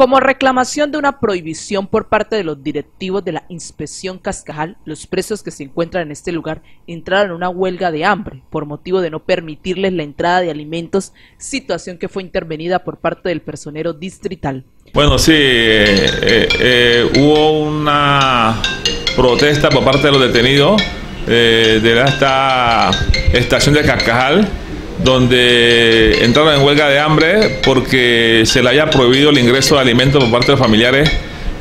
Como reclamación de una prohibición por parte de los directivos de la Inspección Cascajal, los presos que se encuentran en este lugar entraron en una huelga de hambre por motivo de no permitirles la entrada de alimentos, situación que fue intervenida por parte del personero distrital. Bueno, sí, eh, eh, eh, hubo una protesta por parte de los detenidos de esta estación de Cascajal donde entraron en huelga de hambre porque se le haya prohibido el ingreso de alimentos por parte de los familiares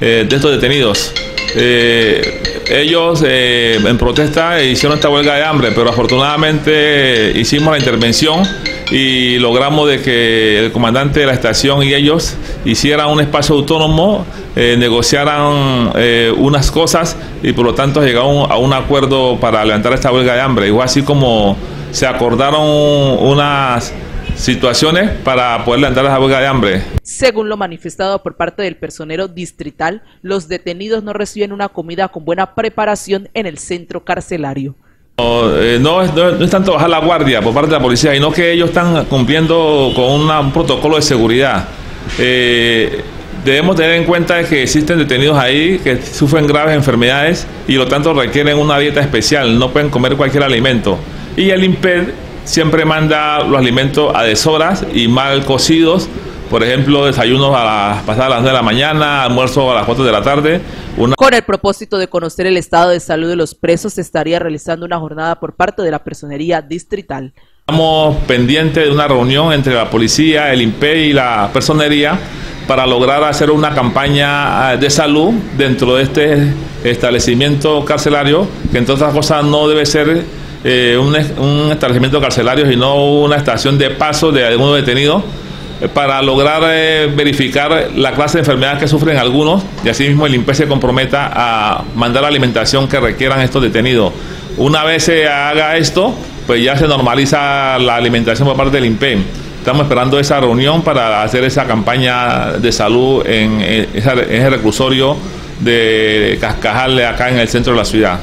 eh, de estos detenidos. Eh, ellos eh, en protesta hicieron esta huelga de hambre, pero afortunadamente hicimos la intervención y logramos de que el comandante de la estación y ellos hicieran un espacio autónomo, negociaran unas cosas y por lo tanto llegaron a un acuerdo para levantar esta huelga de hambre. Igual así como se acordaron unas situaciones para poder levantar la huelga de hambre. Según lo manifestado por parte del personero distrital, los detenidos no reciben una comida con buena preparación en el centro carcelario. No, eh, no, es tanto bajar la guardia por parte de la policía, sino que ellos están cumpliendo con un protocolo de seguridad. Eh, debemos tener en cuenta que existen detenidos ahí que sufren graves enfermedades y lo tanto requieren una dieta especial, no pueden comer cualquier alimento. Y el IMPED siempre manda los alimentos a deshoras y mal cocidos. Por ejemplo, desayunos a las pasadas las 9 de la mañana, almuerzo a las 4 de la tarde. Con el propósito de conocer el estado de salud de los presos, se estaría realizando una jornada por parte de la personería distrital. Estamos pendientes de una reunión entre la policía, el IMPED y la personería para lograr hacer una campaña de salud dentro de este establecimiento carcelario, que entre otras cosas no debe ser eh, un, establecimiento carcelario, y no una estación de paso de algunos detenidos eh, para lograr eh, verificar la clase de enfermedades que sufren algunos y asimismo el INPE se comprometa a mandar la alimentación que requieran estos detenidos. Una vez se haga esto, pues ya se normaliza la alimentación por parte del INPE. Estamos esperando esa reunión para hacer esa campaña de salud en, ese reclusorio de Cascajal acá en el centro de la ciudad.